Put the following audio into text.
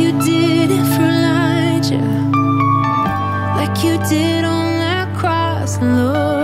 you did it for Elijah, like you did on that cross, Lord.